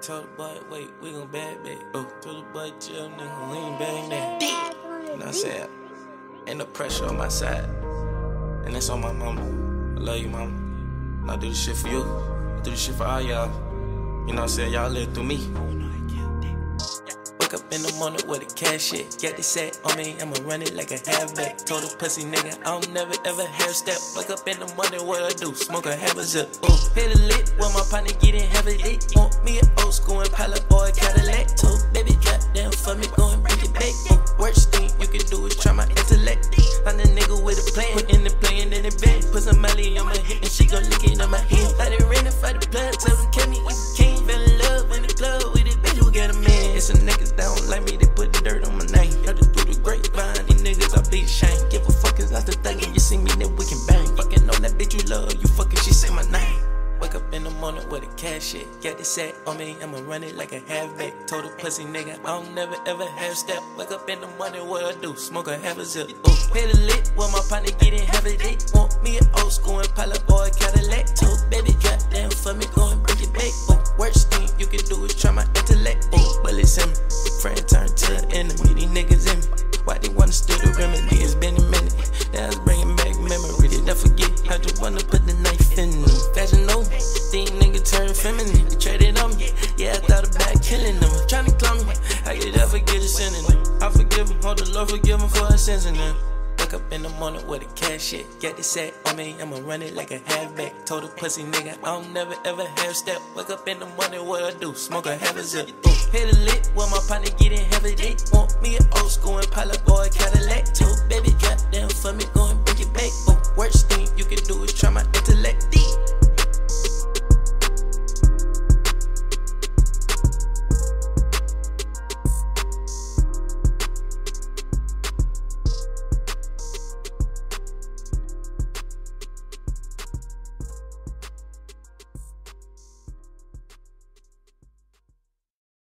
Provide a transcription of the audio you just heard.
Tell the boy, wait, we gon' bad back. Oh, tell the boy, chill, nigga, we ain't bang that. You know what I'm saying? Ain't no pressure on my side. And that's on my mama. I love you, mama. And I do this shit for you. I do this shit for all y'all. You know what I'm saying? Y'all live through me. Wake up in the morning with a cash shit. Get the set on me, I'ma run it like a halfback. Told a pussy nigga, I don't never ever have step. Wake up in the morning, what I do? Smoke a half a zip. Ooh, hit a lick with my partner getting heavy lit. Want me an old school and pilot boy Cadillac. Told baby, drop down for me, go and bring it back. Worst thing you can do is try my intellect. I'm the nigga with a plan, put in the plan in the bed. Put some money on my hip and she gon' lick it on my hand. I done ran for the blood, tell them, can me if you can't fell in love in the club with it, bitch, who got a man? It's some niggas that don't like me, they put the dirt on my name. Heard it through the grapevine, these niggas I be ashamed. Give a fuck, it's not the thug, and you see me, then we can bang. Fucking on that bitch you love, you fucking, she say my name. Wake up in the morning with a cash shit. Get the set on me, I'ma run it like a halfback. Told a pussy nigga, I don't never ever have step. Wake up in the morning, what I do? Smoke a half a zip. Ooh, a lick with my partner getting heavy lit. Want me an old school and pilot boy Cadillac. Told baby, drop down for me, go and bring it back. Ooh, worst thing you can do is try my intellect. Ooh, bullets in me. Friend turn to an enemy. These niggas in me. Why they wanna steal the remedy? It's been a minute. Now it's bringing back. Did I forget? Feminine. They traded on me. Yeah, I thought about killing them. Tryna clone me. I get I forget it's sending them. I forgive them. Hold the Lord forgive them for her sins in them. Wake up in the morning with a cash shit. Get the set on me, I'ma run it like a halfback. Told a pussy nigga, I don't never ever have step. Wake up in the morning, what I do? Smoke a half a zip. Hit a lick with my partner getting heavy lit. Want me an old school and pilot boy